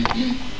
Mm-hmm.